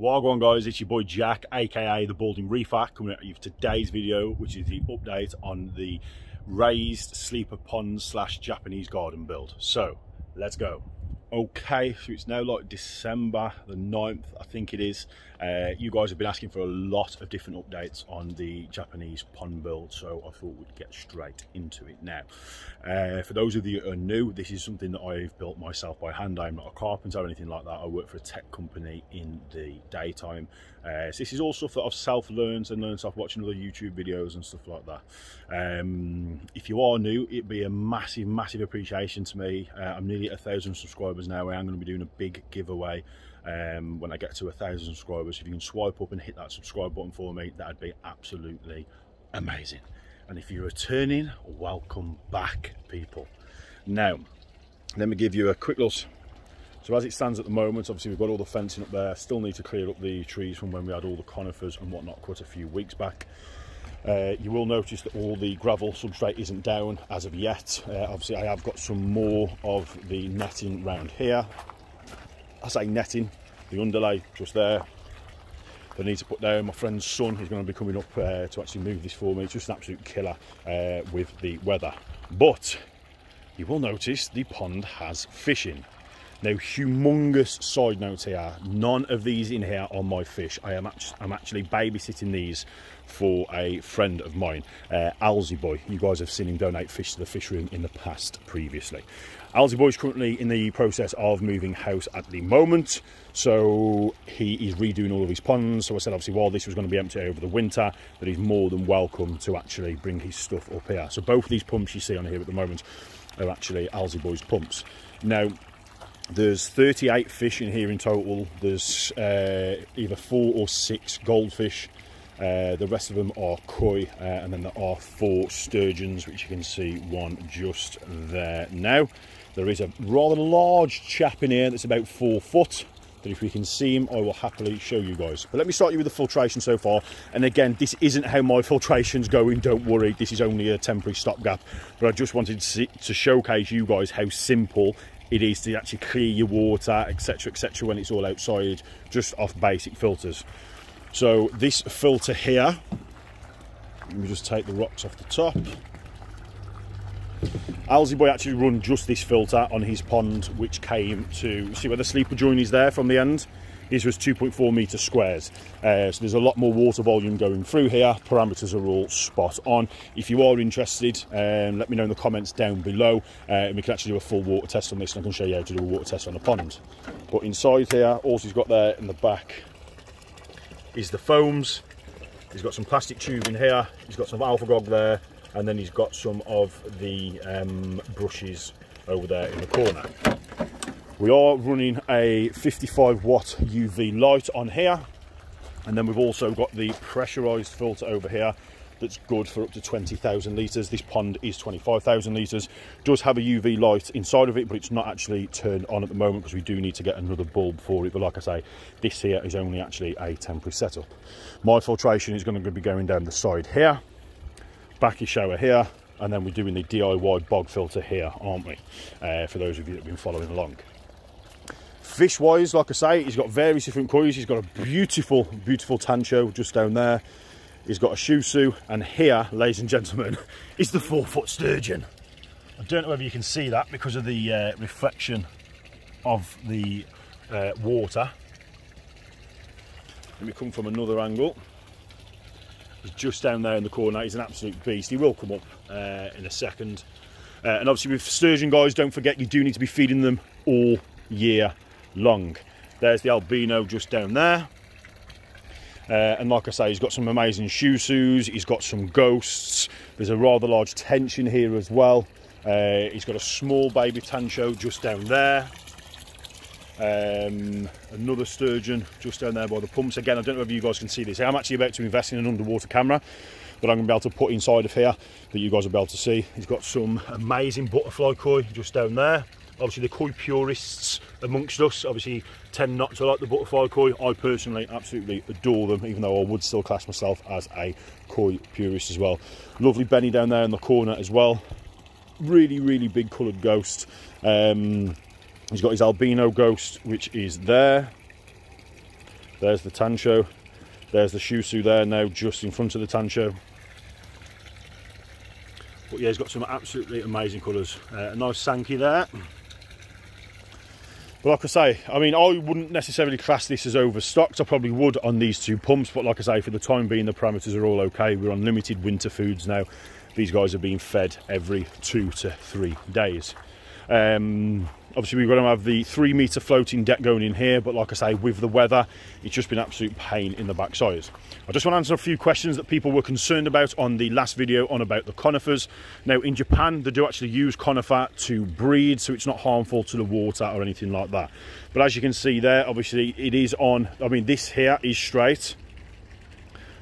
Wagwan guys, it's your boy Jack, aka the Balding Reefer, coming at you for today's video, which is the update on the raised sleeper pond slash Japanese garden build. So, let's go. Okay, so it's now like December the 9th, I think it is. Uh, you guys have been asking for a lot of different updates on the Japanese pond build, so I thought we'd get straight into it now. Uh, for those of you who are new, this is something that I've built myself by hand. I'm not a carpenter or anything like that. I work for a tech company in the daytime. Uh, so this is all stuff that I've self-learned and learned off watching other YouTube videos and stuff like that. Um, if you are new, it'd be a massive, massive appreciation to me. Uh, I'm nearly a thousand subscribers now. And I am going to be doing a big giveaway um, when I get to a thousand subscribers. If you can swipe up and hit that subscribe button for me, that'd be absolutely amazing. And if you're returning, welcome back, people. Now, let me give you a quick look. So as it stands at the moment, obviously we've got all the fencing up there. Still need to clear up the trees from when we had all the conifers and whatnot quite a few weeks back. Uh, you will notice that all the gravel substrate isn't down as of yet. Uh, obviously I have got some more of the netting round here I say netting, the underlay just there. I need to put down. My friend's son is going to be coming up uh, to actually move this for me. It's just an absolute killer uh, with the weather. But you will notice the pond has fish in. Now, humongous side note here, none of these in here are my fish. I am I'm actually babysitting these for a friend of mine, uh, Alsiboy. You guys have seen him donate fish to the fish room in the past previously. Alsiboy is currently in the process of moving house at the moment, so he is redoing all of his ponds. So I said, obviously, while this was going to be empty over the winter, that he's more than welcome to actually bring his stuff up here. So both of these pumps you see on here at the moment are actually Alsiboy's pumps. Now, there's 38 fish in here in total. There's uh, either four or six goldfish. Uh, the rest of them are koi, uh, and then there are four sturgeons, which you can see one just there now. There is a rather large chap in here that's about four foot. But if we can see him, I will happily show you guys. But let me start you with the filtration so far. And again, this isn't how my filtration's going, don't worry. This is only a temporary stopgap. But I just wanted to, see, to showcase you guys how simple it is to actually clear your water, etc., etc., when it's all outside, just off basic filters. So this filter here, let me just take the rocks off the top. Alsiboy actually run just this filter on his pond, which came to, see where the sleeper join is there from the end? This was 2.4 metre squares. Uh, so there's a lot more water volume going through here. Parameters are all spot on. If you are interested, um, let me know in the comments down below. Uh, and we can actually do a full water test on this and I can show you how to do a water test on a pond. But inside here, all he's got there in the back is the foams. He's got some plastic tube in here. He's got some Alfagrog there. And then he's got some of the um, brushes over there in the corner. We are running a 55 watt UV light on here. And then we've also got the pressurized filter over here that's good for up to 20,000 litres. This pond is 25,000 litres. Does have a UV light inside of it, but it's not actually turned on at the moment because we do need to get another bulb for it. But like I say, this here is only actually a temporary setup. My filtration is going to be going down the side here, Bakki Shower here, and then we're doing the DIY bog filter here, aren't we? Uh, for those of you that have been following along. Fish wise, like I say, he's got various different kois. He's got a beautiful, beautiful tancho just down there. He's got a shusu, and here, ladies and gentlemen, is the four foot sturgeon. I don't know whether you can see that because of the uh, reflection of the uh, water. Let me come from another angle. He's just down there in the corner. He's an absolute beast. He will come up uh, in a second. Uh, and obviously with sturgeon guys, don't forget you do need to be feeding them all year long. There's the albino just down there. Uh, and like I say, he's got some amazing shusus, he's got some ghosts, there's a rather large tension here as well. Uh, he's got a small baby tancho just down there. Um, another sturgeon just down there by the pumps. Again, I don't know if you guys can see this. I'm actually about to invest in an underwater camera that I'm going to be able to put inside of here that you guys will be able to see. He's got some amazing butterfly koi just down there obviously the koi purists amongst us obviously tend not to like the butterfly koi i personally absolutely adore them even though i would still class myself as a koi purist as well lovely benny down there in the corner as well really really big colored ghost um, he's got his albino ghost which is there There's the Tancho. There's the Shusu there now, just in front of the Tancho. But yeah, he's got some absolutely amazing colours. Uh, a nice Sanke there. But like I say, I mean, I wouldn't necessarily class this as overstocked. I probably would on these two pumps, but like I say, for the time being, the parameters are all okay. We're on limited winter foods now. These guys are being fed every two to three days. Um, obviously, we're going to have the three metre floating deck going in here, but like I say, with the weather, it's just been absolute pain in the backside. I just want to answer a few questions that people were concerned about on the last video on about the conifers. Now, in Japan, they do actually use conifer to breed, so it's not harmful to the water or anything like that. But as you can see there, obviously, it is on, I mean, this here is straight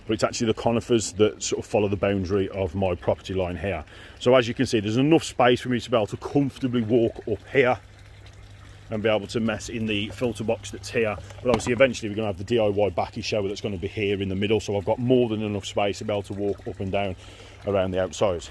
but it's actually the conifers that sort of follow the boundary of my property line here. So as you can see, there's enough space for me to be able to comfortably walk up here and be able to mess in the filter box that's here. But obviously eventually we're going to have the DIY Bakki Shower that's going to be here in the middle. So I've got more than enough space to be able to walk up and down around the outside.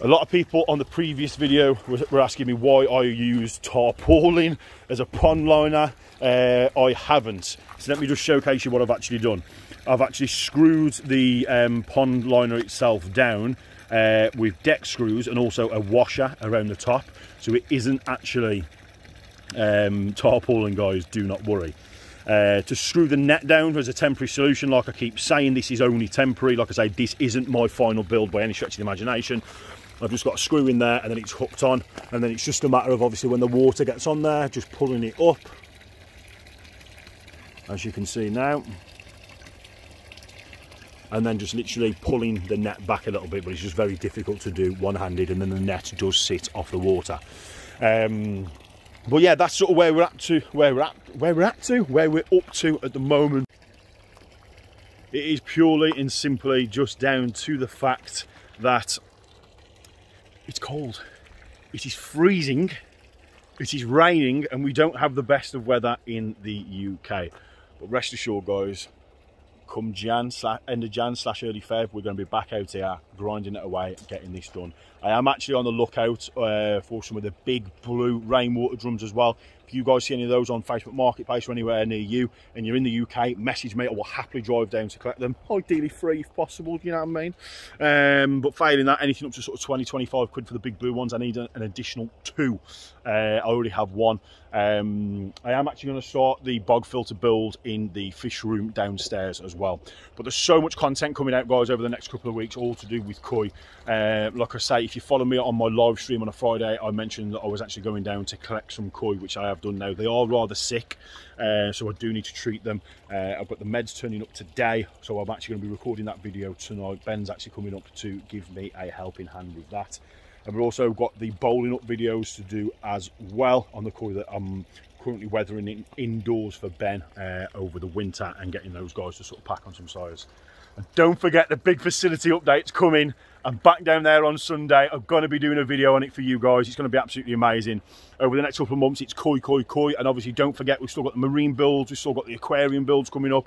A lot of people on the previous video were asking me why I use tarpaulin as a pond liner. Uh, I haven't. So let me just showcase you what I've actually done. I've actually screwed the um, pond liner itself down uh, with deck screws and also a washer around the top so it isn't actually um, tarpaulin guys do not worry. Uh, to screw the net down as a temporary solution like I keep saying this is only temporary. Like I say this isn't my final build by any stretch of the imagination. I've just got a screw in there and then it's hooked on. And then it's just a matter of obviously when the water gets on there just pulling it up. As you can see now. And then just literally pulling the net back a little bit but it's just very difficult to do one-handed and then the net does sit off the water. Um, but yeah that's sort of where we're at to where we're at where we're at to where we're up to at the moment. It is purely and simply just down to the fact that it's cold. It is freezing. It is raining and we don't have the best of weather in the UK but rest assured guys come Jan, end of Jan slash early Feb, we're going to be back out here grinding it away, getting this done. I am actually on the lookout uh, for some of the big blue rainwater drums as well. You guys see any of those on Facebook Marketplace or anywhere near you and you're in the UK, message me. I will happily drive down to collect them. Ideally free if possible, Do you know what I mean? Um, but failing that, anything up to sort of 20, 25 quid for the big blue ones. I need an additional two. Uh, I already have one. Um, I am actually going to start the bog filter build in the fish room downstairs as well. But there's so much content coming out, guys, over the next couple of weeks, all to do with koi. Uh, like I say, if you follow me on my live stream on a Friday, I mentioned that I was actually going down to collect some koi, which I have done now. They are rather sick, uh, so I do need to treat them. Uh, I've got the meds turning up today, so I'm actually going to be recording that video tonight. Ben's actually coming up to give me a helping hand with that. And we've also got the bowling up videos to do as well on the koi that I'm currently weathering in indoors for Ben uh, over the winter and getting those guys to sort of pack on some size. And don't forget the big facility updates coming. I'm back down there on Sunday. I'm going to be doing a video on it for you guys. It's going to be absolutely amazing. Over the next couple of months, it's koi, koi, koi. And obviously, don't forget, we've still got the marine builds. We've still got the aquarium builds coming up.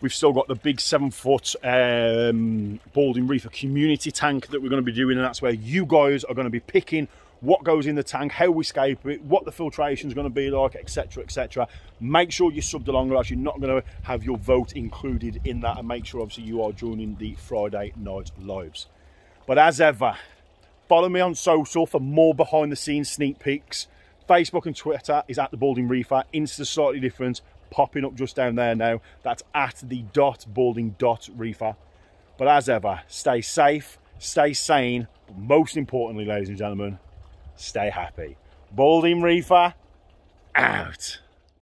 We've still got the big seven foot um, Balding Reefer community tank that we're going to be doing. And that's where you guys are going to be picking what goes in the tank, how we scape it, what the filtration is going to be like, etc, etc. Make sure you subbed along or else you're not going to have your vote included in that and make sure obviously you are joining the Friday night lives. But as ever, follow me on social for more behind the scenes sneak peeks. Facebook and Twitter is at the Balding Reefer. Insta slightly different, popping up just down there now. That's at the dot balding dot reefer. But as ever, stay safe, stay sane, but most importantly, ladies and gentlemen, stay happy. Balding Reefer, out.